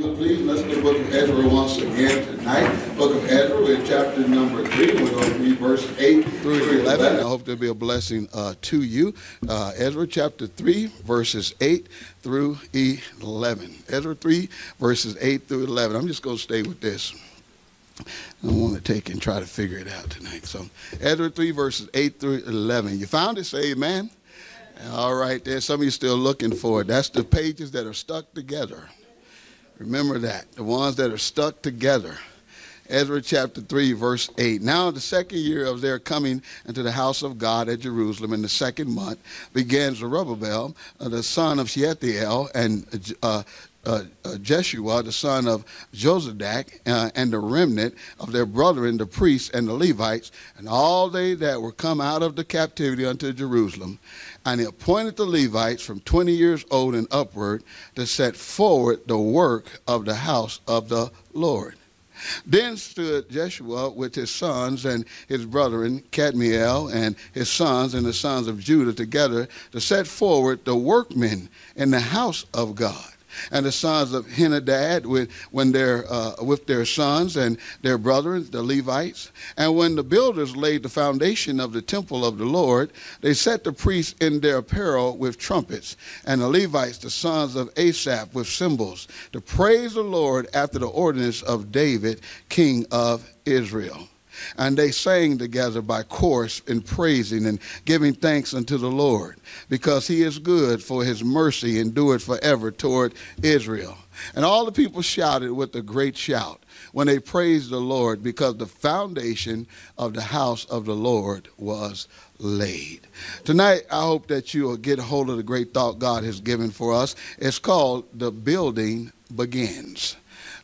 will please, let's go to the book of Ezra once again tonight. Book of Ezra, we're in chapter number 3. We're going to read verse 8 through 11. I hope there'll be a blessing uh, to you. Uh, Ezra chapter 3, verses 8 through 11. Ezra 3, verses 8 through 11. I'm just going to stay with this. I want to take and try to figure it out tonight. So, Ezra 3, verses 8 through 11. You found it? Say amen. All right, there. some of you still looking for it. That's the pages that are stuck together. Remember that. The ones that are stuck together. Ezra chapter 3, verse 8. Now, the second year of their coming into the house of God at Jerusalem in the second month began Zerubbabel, uh, the son of Shealtiel, and uh, uh, uh, Jeshua, the son of Jozadak, uh, and the remnant of their brethren, the priests and the Levites, and all they that were come out of the captivity unto Jerusalem. And he appointed the Levites from 20 years old and upward to set forward the work of the house of the Lord. Then stood Jeshua with his sons and his brethren, Kadmiel and his sons and the sons of Judah together to set forward the workmen in the house of God and the sons of Henadad with, when they're, uh, with their sons and their brethren, the Levites. And when the builders laid the foundation of the temple of the Lord, they set the priests in their apparel with trumpets, and the Levites, the sons of Asaph, with cymbals, to praise the Lord after the ordinance of David, king of Israel. And they sang together by chorus in praising and giving thanks unto the Lord, because he is good, for his mercy endureth forever toward Israel. And all the people shouted with a great shout when they praised the Lord, because the foundation of the house of the Lord was laid. Tonight, I hope that you will get hold of the great thought God has given for us. It's called The Building Begins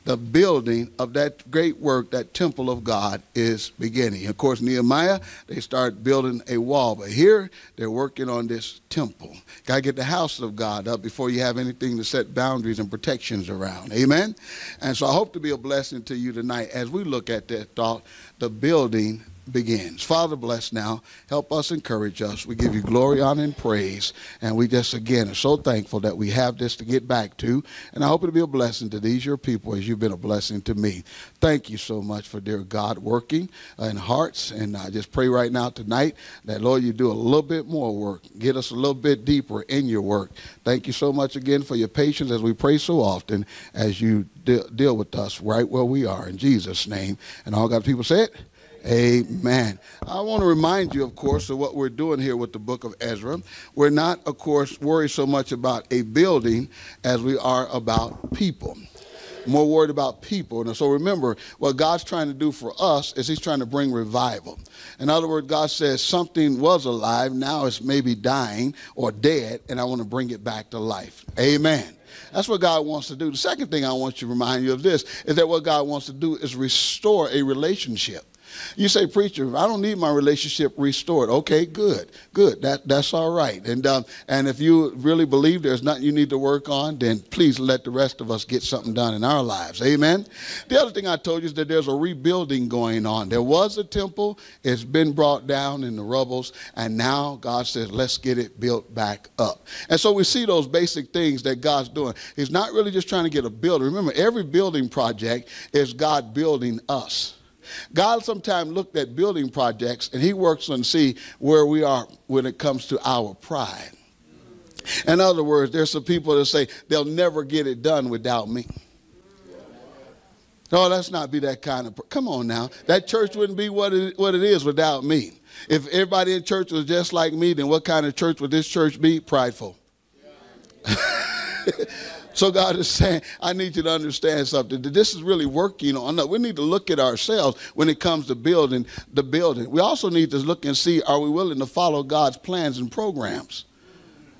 the building of that great work, that temple of God, is beginning. Of course, Nehemiah, they start building a wall, but here they're working on this temple. Got to get the house of God up before you have anything to set boundaries and protections around. Amen? And so I hope to be a blessing to you tonight as we look at that thought, the building begins. Father, bless now. Help us, encourage us. We give you glory, honor, and praise. And we just, again, are so thankful that we have this to get back to. And I hope it'll be a blessing to these, your people, as you've been a blessing to me. Thank you so much for, dear God, working in hearts. And I just pray right now tonight that, Lord, you do a little bit more work. Get us a little bit deeper in your work. Thank you so much again for your patience as we pray so often as you de- deal with us right where we are. In Jesus' name. And all God's people say it. Amen. I want to remind you, of course, of what we're doing here with the book of Ezra. We're not, of course, worried so much about a building as we are about people. More worried about people. And so remember, what God's trying to do for us is He's trying to bring revival. In other words, God says something was alive, now it's maybe dying or dead, and I want to bring it back to life. Amen. That's what God wants to do. The second thing I want to remind you of this is that what God wants to do is restore a relationship. You say, preacher, I don't need my relationship restored. Okay, good, good. That that's all right. And um, and if you really believe there's nothing you need to work on, then please let the rest of us get something done in our lives. Amen. The other thing I told you is that there's a rebuilding going on. There was a temple, it's been brought down in the rubbles, and now God says, let's get it built back up. And so we see those basic things that God's doing. He's not really just trying to get a building. Remember, every building project is God building us. God sometimes looked at building projects and he works on see where we are when it comes to our pride. In other words, there's some people that say they'll never get it done without me. No, let's not be that kind of. Come on now, that church wouldn't be what it, what it is without me. If everybody in church was just like me, then what kind of church would this church be? Prideful. So God is saying, I need you to understand something. This is really working on. We need to look at ourselves when it comes to building the building. We also need to look and see, are we willing to follow God's plans and programs?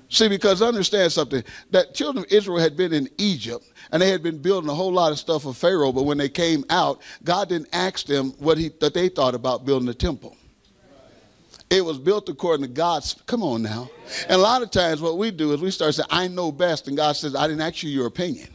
See, because understand something, that children of Israel had been in Egypt and they had been building a whole lot of stuff for Pharaoh, but when they came out, God didn't ask them what he that they thought about building the temple. It was built according to God's. Come on now. And a lot of times, what we do is we start saying, I know best. And God says, I didn't ask you your opinion.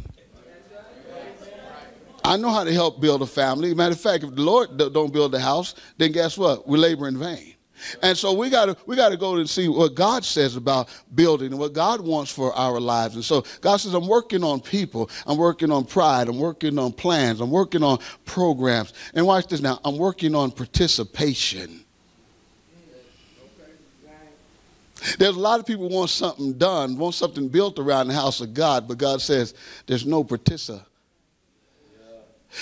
I know how to help build a family. Matter of fact, if the Lord don't build a house, then guess what? We labor in vain. And so we got to we got to go and see what God says about building and what God wants for our lives. And so God says, I'm working on people. I'm working on pride. I'm working on plans. I'm working on programs. And watch this now. I'm working on participation. There's a lot of people want something done, want something built around the house of God, but God says there's no participation.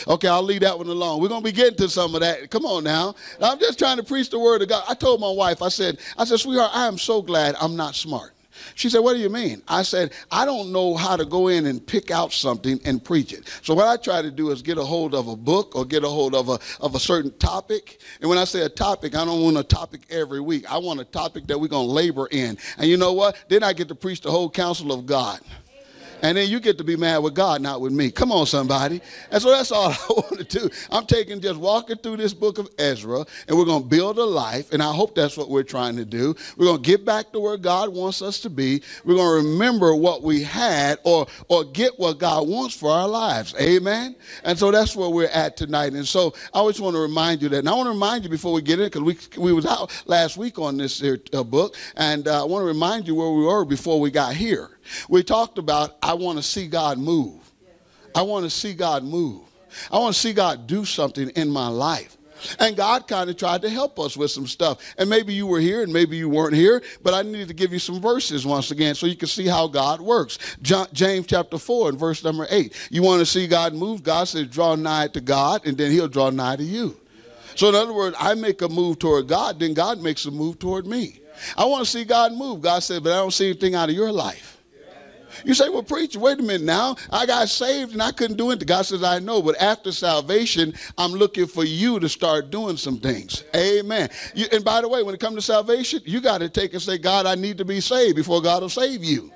Okay, I'll leave that one alone. We're gonna be getting to some of that. Come on now. I'm just trying to preach the word of God. I told my wife, I said, I said, sweetheart, I am so glad I'm not smart. She said, What do you mean? I said, I don't know how to go in and pick out something and preach it. So, what I try to do is get a hold of a book or get a hold of a, of a certain topic. And when I say a topic, I don't want a topic every week. I want a topic that we're going to labor in. And you know what? Then I get to preach the whole counsel of God. And then you get to be mad with God, not with me. Come on, somebody. And so that's all I want to do. I'm taking just walking through this book of Ezra, and we're going to build a life. And I hope that's what we're trying to do. We're going to get back to where God wants us to be. We're going to remember what we had or, or get what God wants for our lives. Amen. And so that's where we're at tonight. And so I always want to remind you that. And I want to remind you before we get in, because we, we was out last week on this here, uh, book, and uh, I want to remind you where we were before we got here. We talked about, I want to see God move. I want to see God move. I want to see God do something in my life. And God kind of tried to help us with some stuff. And maybe you were here and maybe you weren't here, but I needed to give you some verses once again so you can see how God works. John, James chapter 4 and verse number 8. You want to see God move? God says, draw nigh to God, and then he'll draw nigh to you. So, in other words, I make a move toward God, then God makes a move toward me. I want to see God move. God said, but I don't see anything out of your life. You say, well, preacher, wait a minute now. I got saved and I couldn't do it. God says, I know, but after salvation, I'm looking for you to start doing some things. Amen. You, and by the way, when it comes to salvation, you got to take and say, God, I need to be saved before God will save you.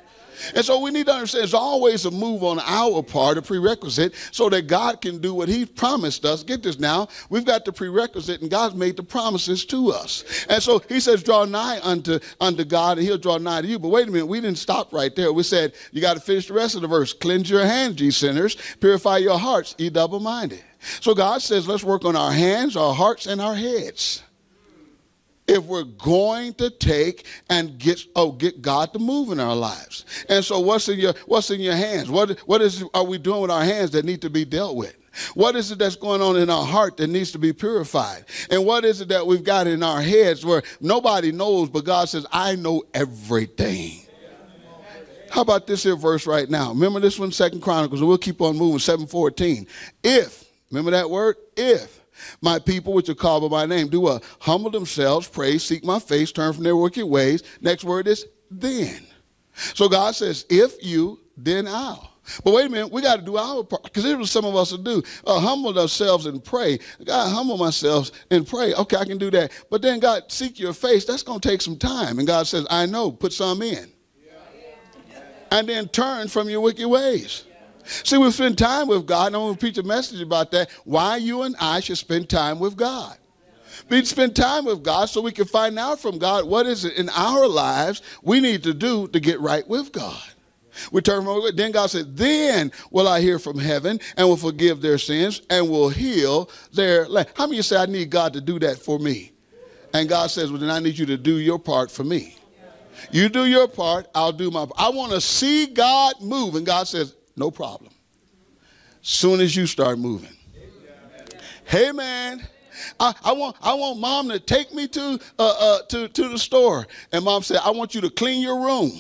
And so we need to understand there's always a move on our part, a prerequisite, so that God can do what He promised us. Get this now. We've got the prerequisite, and God's made the promises to us. And so He says, draw nigh unto, unto God, and He'll draw nigh to you. But wait a minute, we didn't stop right there. We said, you got to finish the rest of the verse. Cleanse your hands, ye sinners. Purify your hearts, ye double minded. So God says, let's work on our hands, our hearts, and our heads if we're going to take and get oh get God to move in our lives. And so what's in your what's in your hands? What what is are we doing with our hands that need to be dealt with? What is it that's going on in our heart that needs to be purified? And what is it that we've got in our heads where nobody knows, but God says, I know everything. How about this here verse right now? Remember this one, Second Chronicles, and we'll keep on moving, 714. If, remember that word? If my people, which are called by my name, do what? Humble themselves, pray, seek my face, turn from their wicked ways. Next word is then. So God says, if you, then I'll. But wait a minute, we got to do our part because here's what some of us will do: uh, humble ourselves and pray. God, humble myself and pray. Okay, I can do that. But then God, seek your face. That's going to take some time. And God says, I know. Put some in, yeah. and then turn from your wicked ways. See, we spend time with God, and I'm going to preach a message about that. Why you and I should spend time with God. We spend time with God so we can find out from God what is it in our lives we need to do to get right with God. We turn from then God said, Then will I hear from heaven and will forgive their sins and will heal their land. How many say I need God to do that for me? And God says, Well, then I need you to do your part for me. You do your part, I'll do my part. I want to see God move. And God says, no problem. Soon as you start moving. Hey man, I, I, want I want mom to take me to uh, uh, to to the store, and mom said, "I want you to clean your room."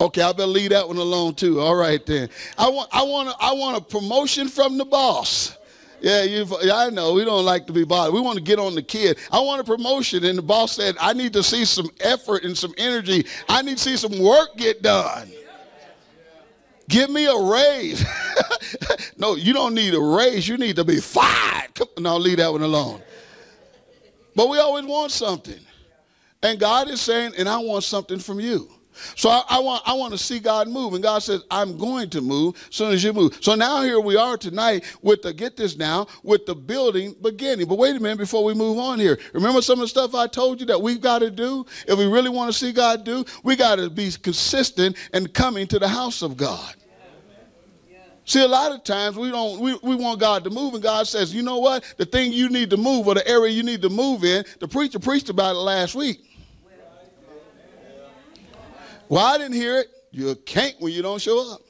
Okay, I better leave that one alone too. All right then. I want I want a, I want a promotion from the boss. Yeah, you. I know we don't like to be bothered. We want to get on the kid. I want a promotion, and the boss said, "I need to see some effort and some energy. I need to see some work get done." Give me a raise. no, you don't need a raise. You need to be fired. Come, no, leave that one alone. But we always want something. And God is saying, and I want something from you. So I, I, want I want to see God move, and God says, "I'm going to move as soon as you move." So now here we are tonight with the get this now with the building beginning. But wait a minute before we move on here. Remember some of the stuff I told you that we've got to do if we really want to see God do. We got to be consistent and coming to the house of God. See, a lot of times we don't we, we want God to move, and God says, you know what? The thing you need to move or the area you need to move in, the preacher preached about it last week. Well, I didn't hear it. You can't when you don't show up.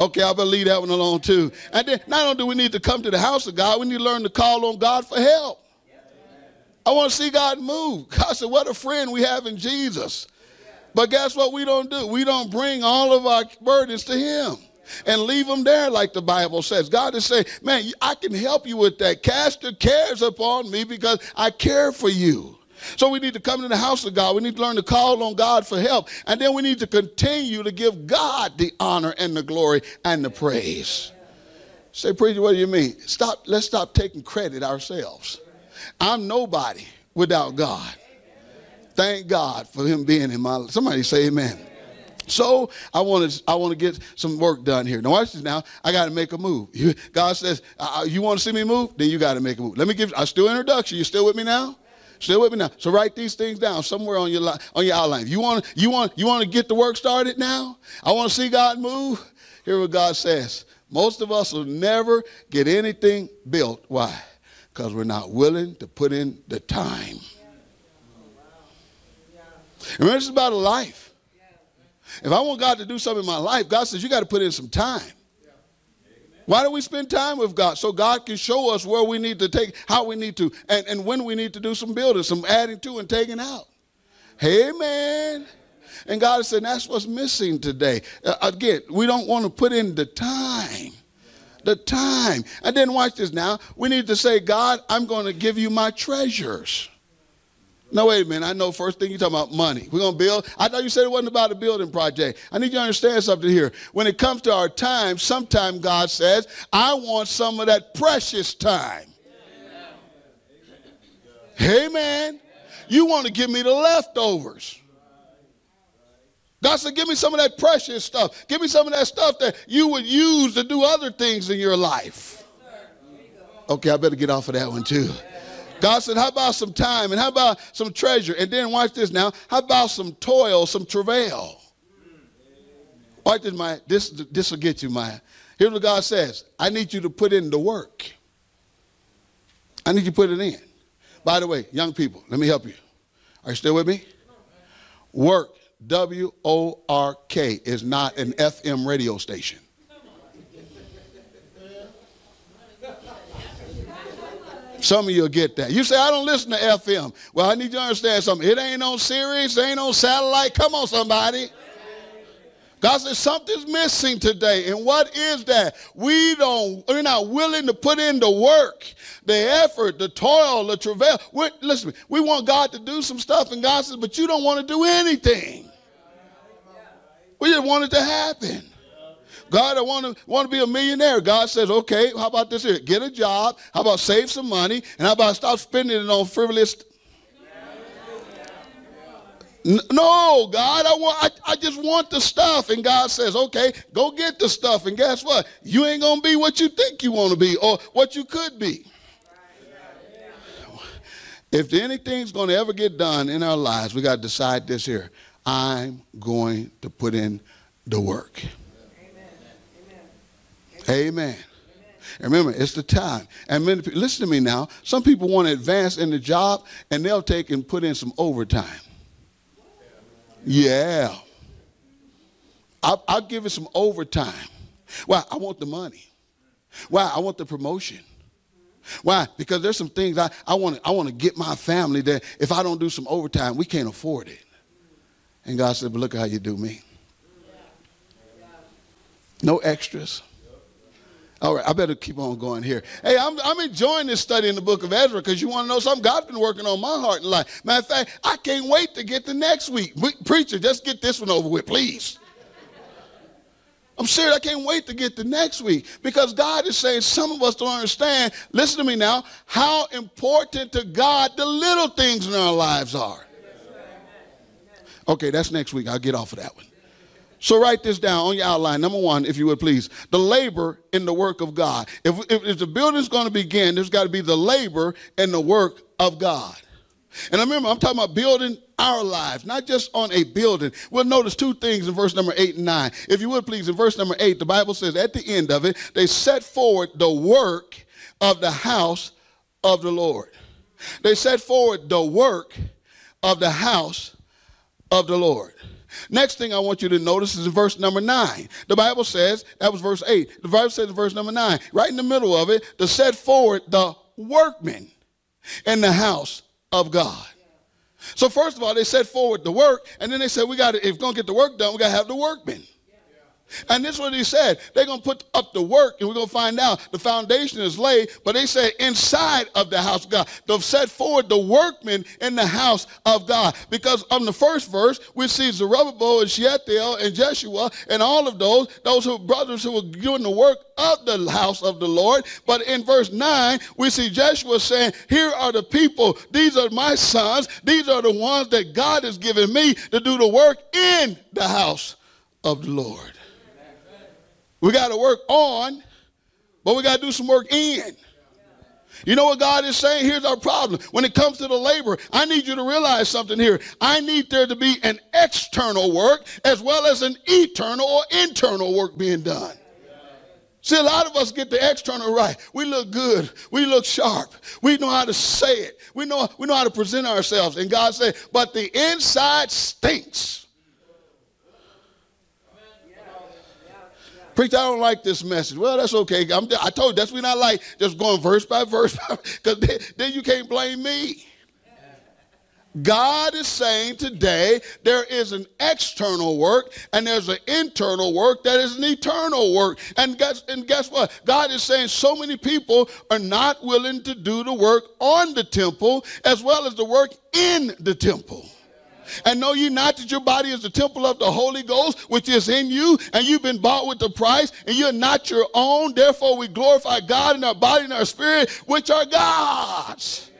Okay, I better leave that one alone too. And then not only do we need to come to the house of God, we need to learn to call on God for help. I want to see God move. God said, What a friend we have in Jesus. But guess what we don't do? We don't bring all of our burdens to Him and leave them there, like the Bible says. God is saying, Man, I can help you with that. Cast your cares upon me because I care for you. So we need to come to the house of God. We need to learn to call on God for help. And then we need to continue to give God the honor and the glory and the praise. Say, preacher, what do you mean? Stop, let's stop taking credit ourselves. I'm nobody without God. Thank God for him being in my life. Somebody say amen. So I want to I want to get some work done here. Now watch this. Now I got to make a move. God says, uh, "You want to see me move? Then you got to make a move." Let me give. I still introduction. You still with me now? Still with me now? So write these things down somewhere on your on your outline. You want you want you want to get the work started now? I want to see God move. Hear what God says. Most of us will never get anything built. Why? Because we're not willing to put in the time. Remember, this is about a life. If I want God to do something in my life, God says you got to put in some time. Why do we spend time with God? So God can show us where we need to take, how we need to, and, and when we need to do some building, some adding to and taking out. Man. And God said, that's what's missing today. Uh, again, we don't want to put in the time. The time. And then watch this now. We need to say, God, I'm going to give you my treasures. No, wait a minute. I know first thing you're talking about money. We're going to build. I thought you said it wasn't about a building project. I need you to understand something here. When it comes to our time, sometimes God says, I want some of that precious time. Hey, man, you want to give me the leftovers. God said, give me some of that precious stuff. Give me some of that stuff that you would use to do other things in your life. Okay, I better get off of that one too. God said, How about some time and how about some treasure? And then watch this now. How about some toil, some travail? Watch this, Maya. This, this will get you, Maya. Here's what God says I need you to put in the work. I need you to put it in. By the way, young people, let me help you. Are you still with me? Work, W O R K, is not an FM radio station. Some of you will get that. You say, I don't listen to FM. Well, I need you to understand something. It ain't on Sirius, it ain't on satellite. Come on, somebody. God says something's missing today. And what is that? We don't, we're not willing to put in the work, the effort, the toil, the travail. We're, listen, we want God to do some stuff, and God says, but you don't want to do anything. We just want it to happen. God, I want to want to be a millionaire. God says, okay, how about this here? Get a job. How about save some money? And how about stop spending it on frivolous? No, God, I want I, I just want the stuff. And God says, okay, go get the stuff. And guess what? You ain't gonna be what you think you want to be or what you could be. If anything's gonna ever get done in our lives, we gotta decide this here. I'm going to put in the work. Amen. And remember, it's the time. And many listen to me now. Some people want to advance in the job, and they'll take and put in some overtime. Yeah. I'll, I'll give it some overtime. Why? I want the money. Why? I want the promotion. Why? Because there's some things I, I want to I want to get my family that if I don't do some overtime, we can't afford it. And God said, but look how you do me. No extras. All right, I better keep on going here. Hey, I'm, I'm enjoying this study in the book of Ezra because you want to know something? God's been working on my heart and life. Matter of fact, I can't wait to get to next week. Preacher, just get this one over with, please. I'm serious. I can't wait to get to next week because God is saying some of us don't understand. Listen to me now. How important to God the little things in our lives are. Okay, that's next week. I'll get off of that one. So write this down on your outline. Number one, if you would please, the labor in the work of God. If, if, if the building's going to begin, there's got to be the labor and the work of God. And remember, I'm talking about building. our lives, not just on a building. We'll notice two things in verse number eight and nine. If you would please, in verse number eight, the Bible says at the end of it, they set forward the work of the house of the Lord. They set forward the work of the house of the Lord. Next thing I want you to notice is in verse number nine. The Bible says, that was verse eight. The Bible says in verse number nine, right in the middle of it, to set forward the workmen in the house of God. So first of all, they set forward the work, and then they said, we got to, if we're going to get the work done, we got to have the workmen. And this is what he said. They're going to put up the work, and we're going to find out the foundation is laid. But they said inside of the house of God. They've set forward the workmen in the house of God. Because on the first verse, we see Zerubbabel and Shealtiel and Jeshua and all of those, those who brothers who were doing the work of the house of the Lord. But in verse 9, we see Jeshua saying, Here are the people. These are my sons. These are the ones that God has given me to do the work in the house of the Lord. We got to work on, but we got to do some work in. You know what God is saying? Here's our problem. When it comes to the labor, I need you to realize something here. I need there to be an external work as well as an eternal or internal work being done. See, a lot of us get the external right. We look good. We look sharp. We know how to say it. We know, we know how to present ourselves. And God said, but the inside stinks. Preacher, I don't like this message. Well, that's okay. I'm, i told you that's what I like, just going verse by verse, because then, then you can't blame me. God is saying today there is an external work and there's an internal work that is an eternal work. And guess, and guess what? God is saying so many people are not willing to do the work on the temple as well as the work in the temple. And know ye not that your body is the temple of the Holy Ghost, which is in you, and you've been bought with the price, and you're not your own. Therefore, we glorify God in our body and our spirit, which are God's.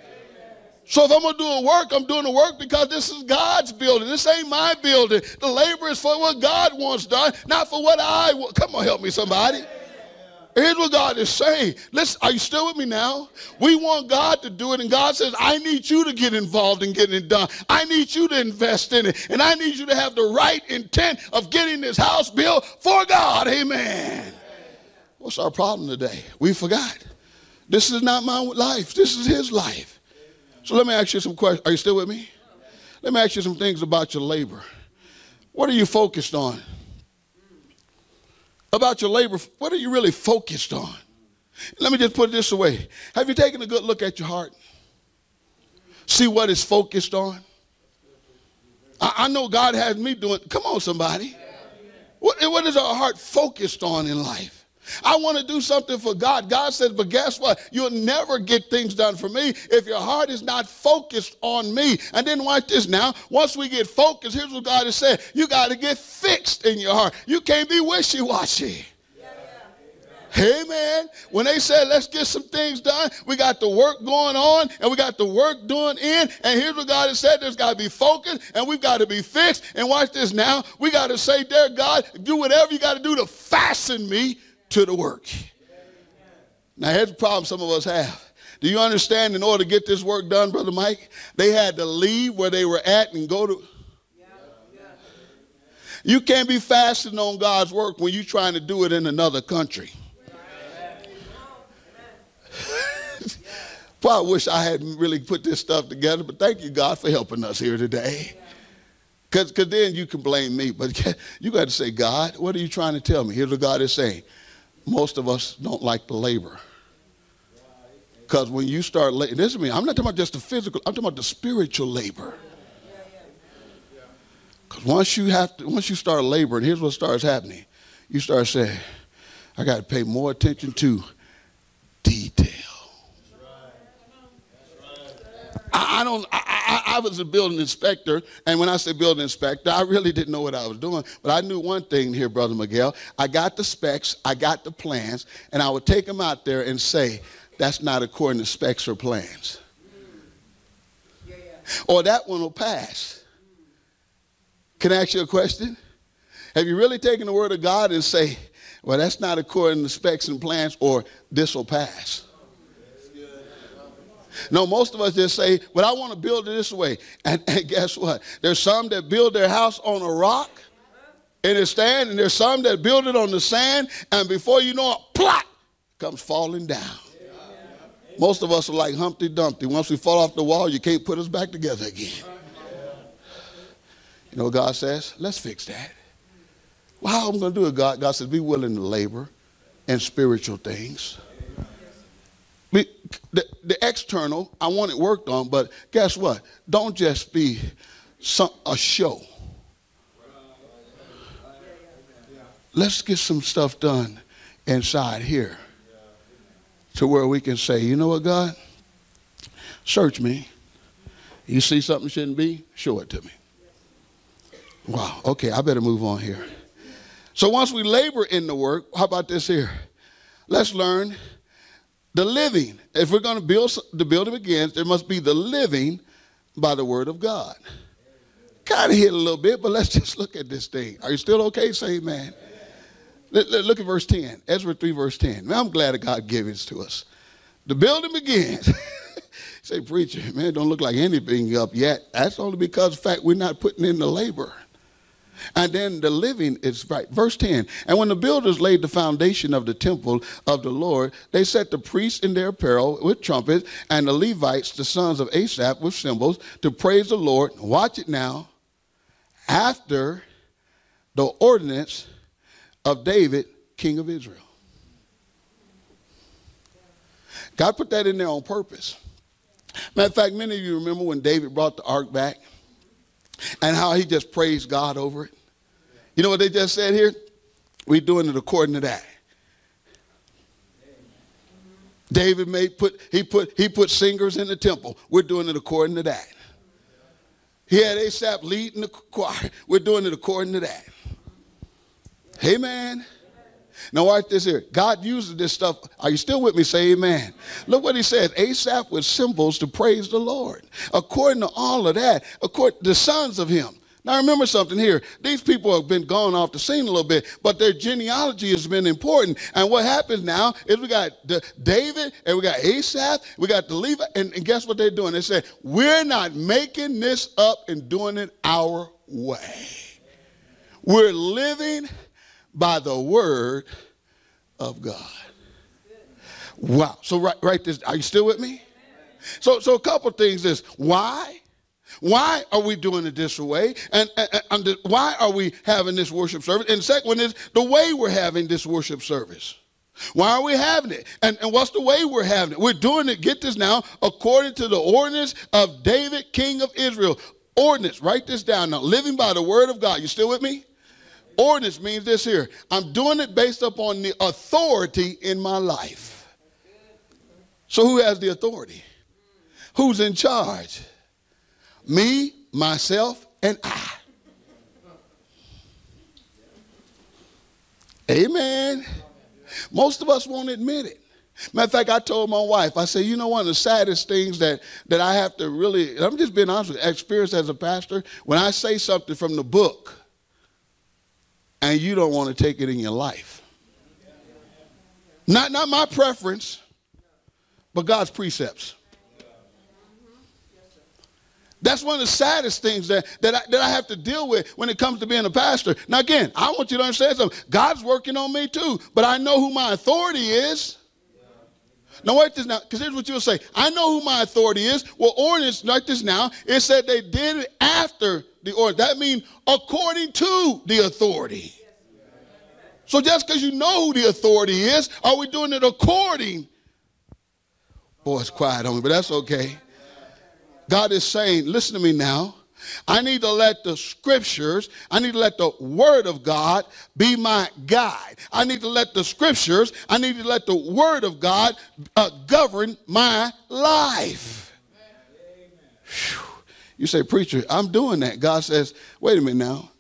So if I'm to do a work, I'm doing the work because this is God's building. This ain't my building. The labor is for what God wants done, not for what I want. Come on, help me, somebody. Here's what God is saying. Listen, are you still with me now? We want God to do it, and God says, I need you to get involved in getting it done. I need you to invest in it, and I need you to have the right intent of getting this house built for God. Amen. What's our problem today? We forgot. This is not my life, this is His life. So let me ask you some questions. Are you still with me? Let me ask you some things about your labor. What are you focused on? About your labor, what are you really focused on? Let me just put it this away. Have you taken a good look at your heart? See what it's focused on? I, I know God has me doing, come on, somebody. What, what is our heart focused on in life? I want to do something for God. God says, but guess what? You'll never get things done for me if your heart is not focused on me. And then watch this now. Once we get focused, here's what God has said. You got to get fixed in your heart. You can't be wishy-washy. Hey man, when they said let's get some things done, we got the work going on and we got the work doing in. And here's what God has said: there's got to be focused and we've got to be fixed. And watch this now. We got to say, "Dear God, do whatever you got to do to fasten me to the work. Now, here's the problem some of us have. Do you understand? In order to get this work done, Brother Mike, they had to leave where they were at and go to. You can't be fasting on God's work when you're trying to do it in another country. Probably wish I hadn't really put this stuff together, but thank you, God, for helping us here today. Because then you can blame me, but you got to say, God, what are you trying to tell me? Here's what God is saying most of us don't like the labor. Because when you start, la- this is me, I'm not talking about just the physical, I'm talking about the spiritual labor. Because once you have to, once you start laboring, here's what starts happening. You start saying, I got to pay more attention to detail. I, I don't. I, I, I, was a building inspector, and when I say building inspector, I really didn't know what I was doing. But I knew one thing here, brother Miguel. I got the specs, I got the plans, and I would take them out there and say, "That's not according to specs or plans," yeah, yeah. or that one will pass. Can I ask you a question? Have you really taken the word of God and say, "Well, that's not according to specs and plans," or "This will pass"? No, most of us just say, but I want to build it this way. And, and guess what? There's some that build their house on a rock and it stands, and there's some that build it on the sand, and before you know it, plot, comes falling down. Most of us are like Humpty Dumpty. Once we fall off the wall, you can't put us back together again. You know what God says? Let's fix that. Well, how am I going to do it, God? God says, be willing to labor in spiritual things. The, the external, I want it worked on, but guess what? Don't just be some, a show. Let's get some stuff done inside here to where we can say, you know what, God? Search me. You see something shouldn't be? Show it to me. Wow, okay, I better move on here. So once we labor in the work, how about this here? Let's learn the living. If we're going to build the building begins, there must be the living by the word of God. Kind of hit a little bit, but let's just look at this thing. Are you still okay? Say amen. Look at verse 10. Ezra 3, verse 10. Man, I'm glad that God gave this to us. The building begins. Say, preacher, man, don't look like anything up yet. That's only because, fact, we're not putting in the labor. And then the living is right. Verse 10 And when the builders laid the foundation of the temple of the Lord, they set the priests in their apparel with trumpets, and the Levites, the sons of Asaph, with cymbals to praise the Lord. Watch it now. After the ordinance of David, king of Israel. God put that in there on purpose. Matter of fact, many of you remember when David brought the ark back and how he just praised God over it. You know what they just said here? We're doing it according to that. David made put he put he put singers in the temple. We're doing it according to that. He had Asaph leading the choir. We're doing it according to that. Amen. Now watch this here. God uses this stuff. Are you still with me? Say amen. Look what he says. Asaph with cymbals to praise the Lord. According to all of that, according the sons of him. Now remember something here. These people have been gone off the scene a little bit, but their genealogy has been important. And what happens now is we got David and we got Asaph, we got the Levi, and, and guess what they're doing? They say, we're not making this up and doing it our way. We're living by the word of God. Wow. So write, write this. Are you still with me? So, so a couple things is why? Why are we doing it this way? And, and, and why are we having this worship service? And second one is the way we're having this worship service. Why are we having it? And, and what's the way we're having it? We're doing it, get this now, according to the ordinance of David, king of Israel. Ordinance, write this down now. Living by the word of God. You still with me? Ordinance means this here I'm doing it based upon the authority in my life. So, who has the authority? Who's in charge? Me, myself, and I. Amen. Most of us won't admit it. Matter of fact, I told my wife, I said, you know, one of the saddest things that, that I have to really, I'm just being honest with you, experience as a pastor, when I say something from the book, and you don't want to take it in your life. Not, not my preference, but God's precepts. That's one of the saddest things that, that, I, that I have to deal with when it comes to being a pastor. Now, again, I want you to understand something. God's working on me too, but I know who my authority is. Now, wait this now, because here's what you'll say. I know who my authority is. Well, ordinance, like this now, it said they did it after the order. That means according to the authority. So just because you know who the authority is, are we doing it according? Boy, it's quiet on me, but that's okay. God is saying, listen to me now. I need to let the scriptures, I need to let the word of God be my guide. I need to let the scriptures, I need to let the word of God uh, govern my life. You say, Preacher, I'm doing that. God says, wait a minute now.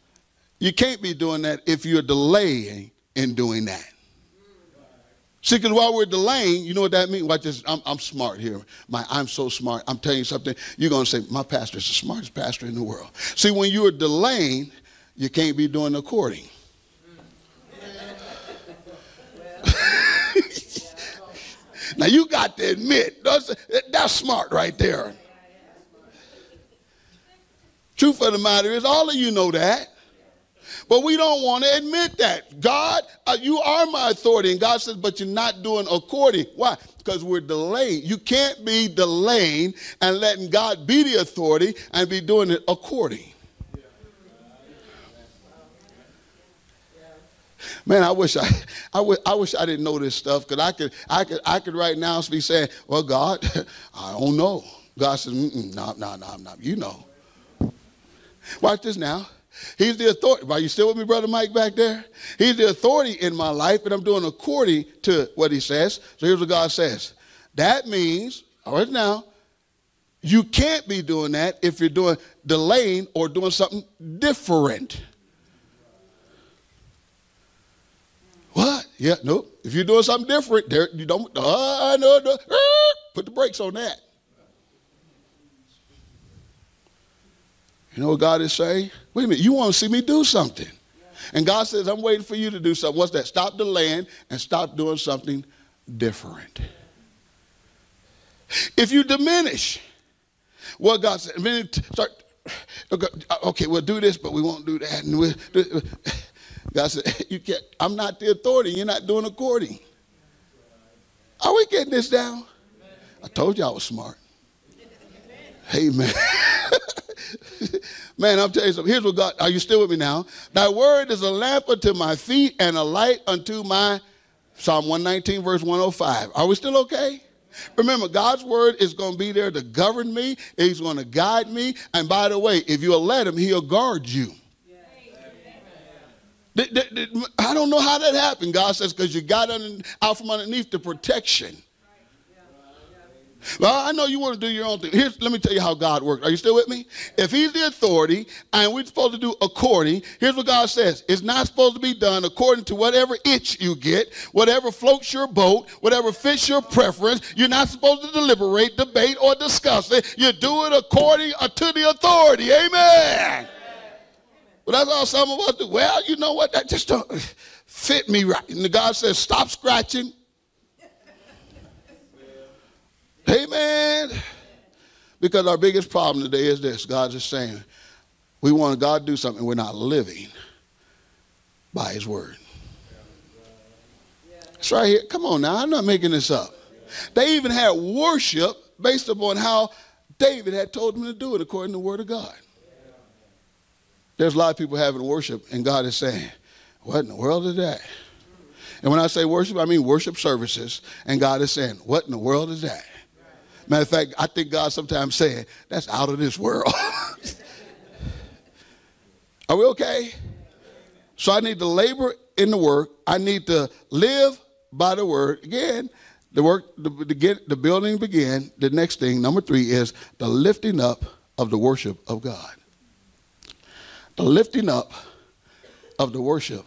You can't be doing that if you're delaying in doing that. See, because while we're delaying, you know what that means? Watch this. I'm, I'm smart here. My, I'm so smart. I'm telling you something. You're going to say, my pastor is the smartest pastor in the world. See, when you are delaying, you can't be doing according. Now you got to admit, that's, that's smart right there. Truth of the matter is, all of you know that. But we don't want to admit that. God, uh, you are my authority. And God says, but you're not doing according. Why? Because we're delaying. You can't be delaying and letting God be the authority and be doing it according. Man, I wish I, I, wish, I wish I didn't know this stuff because I could, I could, I could right now be saying, "Well, God, I don't know." God says, "No, no, no, no. You know." Watch this now. He's the authority. Are you still with me, brother Mike, back there? He's the authority in my life, and I'm doing according to what he says. So here's what God says. That means, all right now, you can't be doing that if you're doing delaying or doing something different. What? Yeah, nope. If you're doing something different, there you don't. Uh, no, no. Uh, put the brakes on that. You know what God is saying? Wait a minute. You want to see me do something? And God says, I'm waiting for you to do something. What's that? Stop delaying and stop doing something different. If you diminish what God said, mean, start. Okay, we'll do this, but we won't do that. And we'll, God said, you can't, I'm not the authority. You're not doing according. Are we getting this down? I told you I was smart. Amen. Man, I'm telling you something. Here's what God, are you still with me now? Thy word is a lamp unto my feet and a light unto my, Psalm 119, verse 105. Are we still okay? Remember, God's word is going to be there to govern me. He's going to guide me. And by the way, if you'll let him, he'll guard you. I don't know how that happened. God says, because you got out from underneath the protection. Well, I know you want to do your own thing. Here's, let me tell you how God works. Are you still with me? If He's the authority and we're supposed to do according, here's what God says it's not supposed to be done according to whatever itch you get, whatever floats your boat, whatever fits your preference. You're not supposed to deliberate, debate, or discuss it. You do it according uh, to the authority. Amen. But that's all some of us do. Well, you know what? That just don't fit me right. And God says, stop scratching. Amen. Because our biggest problem today is this God is saying, we want God to do something, we're not living by His word. It's right here. Come on now, I'm not making this up. They even had worship based upon how David had told them to do it according to the word of God. There's a lot of people having worship, and God is saying, What in the world is that? And when I say worship, I mean worship services. And God is saying, What in the world is that? Matter of fact, I think God sometimes saying, That's out of this world. Are we okay? So I need to labor in the work. I need to live by the word. Again, the work, the, get, the building begin. The next thing, number three, is the lifting up of the worship of God the lifting up of the worship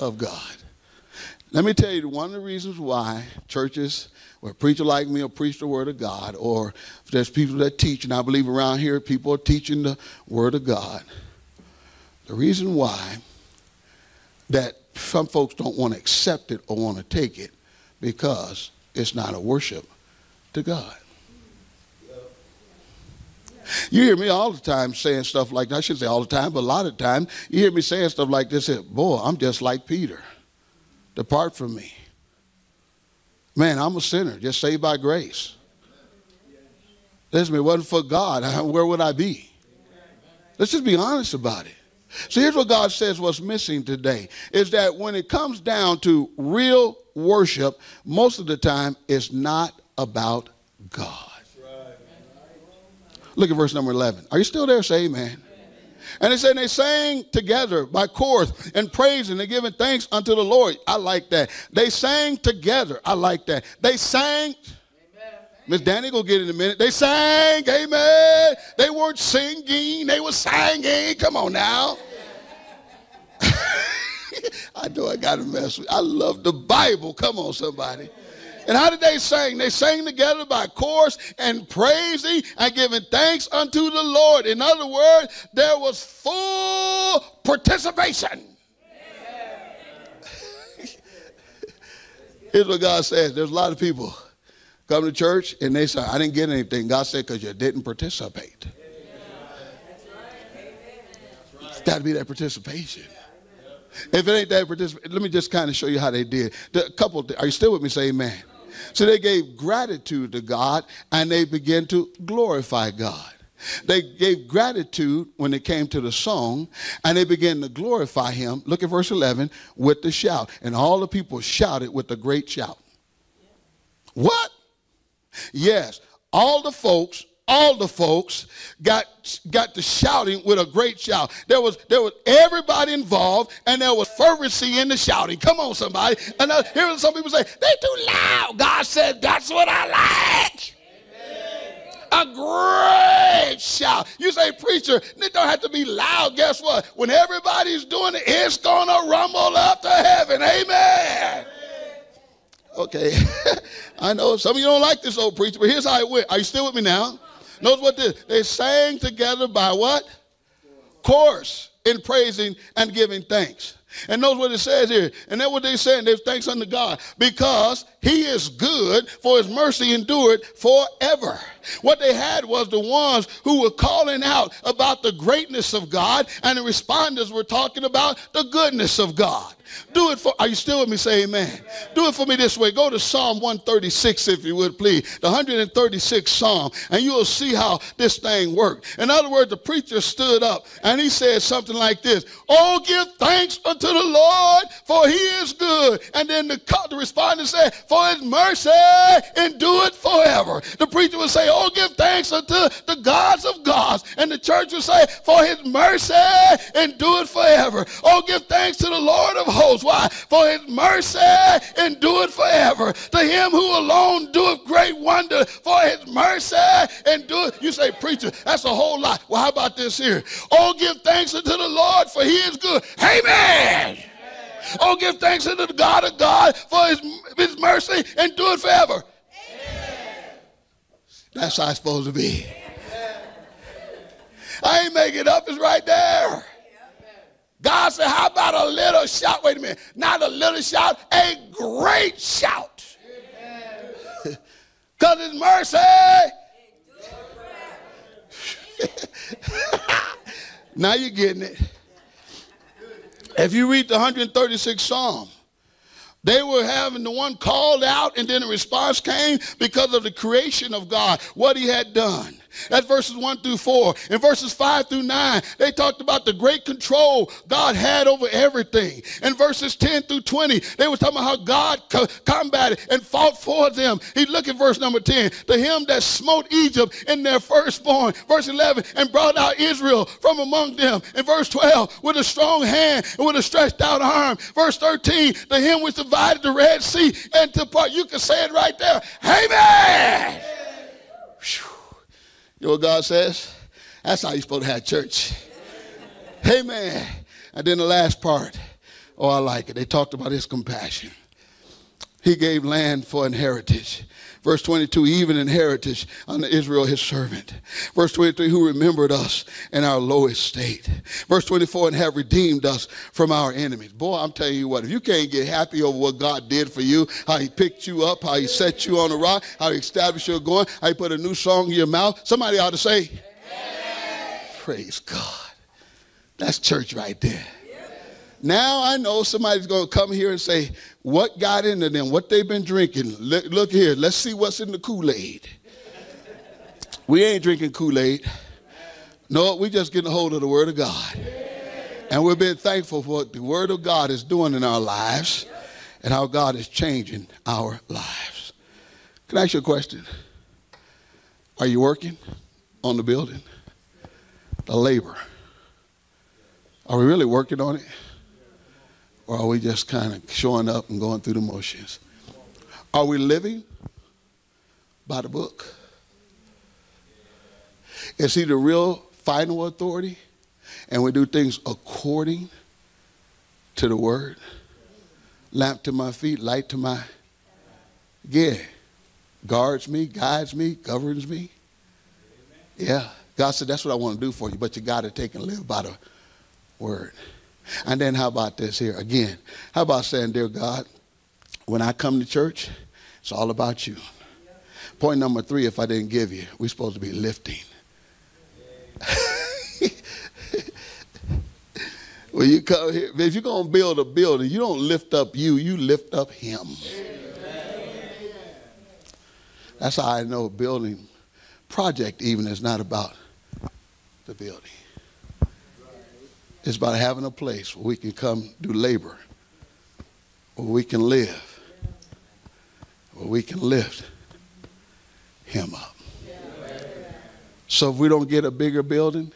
of God. Let me tell you one of the reasons why churches where a preacher like me will preach the word of God, or there's people that teach, and I believe around here people are teaching the word of God. The reason why that some folks don't want to accept it or want to take it because it's not a worship to God. You hear me all the time saying stuff like that. I should say all the time, but a lot of the time, you hear me saying stuff like this. Boy, I'm just like Peter. Depart from me. Man, I'm a sinner, just saved by grace. Listen, if it wasn't for God, where would I be? Let's just be honest about it. So here's what God says what's missing today is that when it comes down to real worship, most of the time it's not about God. Look at verse number 11. Are you still there? Say amen. And they said they sang together by chorus and praising and giving thanks unto the Lord. I like that. They sang together. I like that. They sang. Miss Danny go get in a minute. They sang, amen. They weren't singing, they were singing. Come on now. I know I got to mess with. I love the Bible. Come on, somebody. And how did they sing? They sang together by chorus and praising and giving thanks unto the Lord. In other words, there was full participation. Here's what God says there's a lot of people come to church and they say, I didn't get anything. God said, because you didn't participate. It's got to be that participation. If it ain't that participation, let me just kind of show you how they did. The couple, are you still with me? Say amen. So they gave gratitude to God and they began to glorify God. They gave gratitude when it came to the song, and they began to glorify him. Look at verse 11 with the shout. And all the people shouted with a great shout. What? Yes, all the folks all the folks got got to shouting with a great shout. There was there was everybody involved, and there was fervency in the shouting. Come on, somebody. And uh, here some people say they too loud. God said that's what I like. A great shout. You say, preacher, it don't have to be loud. Guess what? When everybody's doing it, it's gonna rumble up to heaven. Amen. Okay. I know some of you don't like this old preacher, but here's how it went. Are you still with me now? Notice what this. They sang together by what? Chorus in praising and giving thanks. And notice what it says here. And that's what they said. They thanks unto God because he is good, for his mercy endured forever. What they had was the ones who were calling out about the greatness of God, and the responders were talking about the goodness of God. Do it for, are you still with me? Say amen. Do it for me this way. Go to Psalm 136, if you would, please. The 136 Psalm, and you'll see how this thing worked. In other words, the preacher stood up and he said something like this Oh, give thanks unto the Lord, for he is good. And then the, the respondent said, For his mercy endure it forever. The preacher would say, Oh, give thanks unto the gods of gods. And the church would say, For his mercy endure it forever. Oh, give thanks to the Lord of hosts. Why? For his mercy endureth forever. To him who alone doeth great wonder, for his mercy endureth. You say, preacher, that's a whole lot. Well, how about this here? Oh, give thanks unto the Lord, for he is good. Amen. Oh, give thanks unto the God of God, for his, his mercy it forever. Amen. That's how it's supposed to be. I ain't making it up, it's right there. God said, How about a little shout? Wait a minute. Not a little shout, a great shout. Because His mercy. now you're getting it. If you read the 136th Psalm, they were having the one called out, and then a response came because of the creation of God, what He had done. That's verses 1 through 4. In verses 5 through 9, they talked about the great control God had over everything. In verses 10 through 20, they were talking about how God co- combated and fought for them. He look at verse number 10. To him that smote Egypt in their firstborn. Verse 11, and brought out Israel from among them. In verse 12, with a strong hand and with a stretched out arm. Verse 13, to him which divided the Red Sea and to part. You can say it right there. Amen. Whew. You know what God says? That's how you're supposed to have church. Amen. And then the last part, oh, I like it. They talked about his compassion. He gave land for inheritance. Verse 22, even in heritage unto Israel his servant. Verse 23, who remembered us in our lowest state. Verse 24, and have redeemed us from our enemies. Boy, I'm telling you what, if you can't get happy over what God did for you, how he picked you up, how he set you on a rock, how he established your going, how he put a new song in your mouth, somebody ought to say, Amen. Praise God. That's church right there. Now I know somebody's going to come here and say, What got into them? What they've been drinking? Look, look here. Let's see what's in the Kool Aid. we ain't drinking Kool Aid. No, we just getting a hold of the Word of God. And we're been thankful for what the Word of God is doing in our lives and how God is changing our lives. Can I ask you a question? Are you working on the building? The labor. Are we really working on it? Or are we just kind of showing up and going through the motions? Are we living by the book? Is he the real final authority? And we do things according to the word? Lamp to my feet, light to my yeah. Guards me, guides me, governs me. Yeah. God said, that's what I want to do for you, but you got to take and live by the word. And then how about this here again? How about saying, Dear God, when I come to church, it's all about you. Point number three, if I didn't give you, we're supposed to be lifting. when you come here, if you're going to build a building, you don't lift up you, you lift up him. That's how I know building project even is not about the building. It's about having a place where we can come do labor, where we can live, where we can lift him up. So if we don't get a bigger building,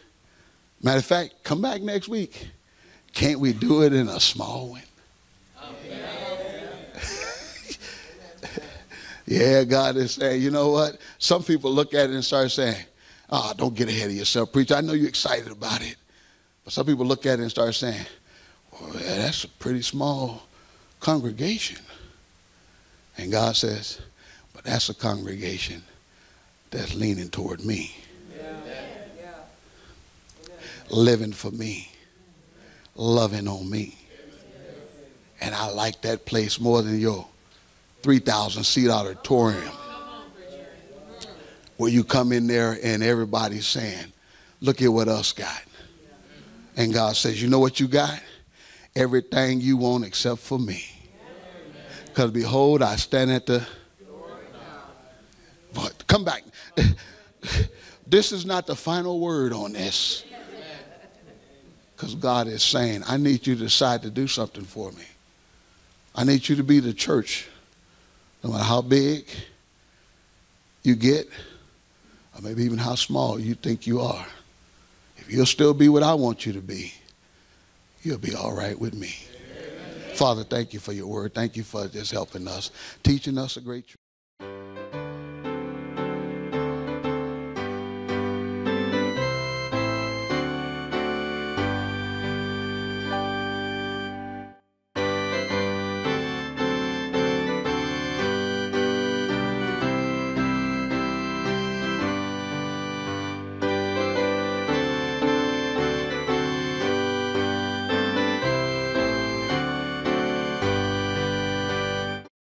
matter of fact, come back next week. Can't we do it in a small one? yeah, God is saying, you know what? Some people look at it and start saying, oh, don't get ahead of yourself, preacher. I know you're excited about it. Some people look at it and start saying, well, yeah, that's a pretty small congregation. And God says, but that's a congregation that's leaning toward me, living for me, loving on me. And I like that place more than your 3,000 seat auditorium where you come in there and everybody's saying, look at what us got. And God says, you know what you got? Everything you want except for me. Because behold, I stand at the. But come back. this is not the final word on this. Because God is saying, I need you to decide to do something for me. I need you to be the church, no matter how big you get, or maybe even how small you think you are. You'll still be what I want you to be, you'll be all right with me. Amen. Father, thank you for your word. Thank you for just helping us, teaching us a great truth.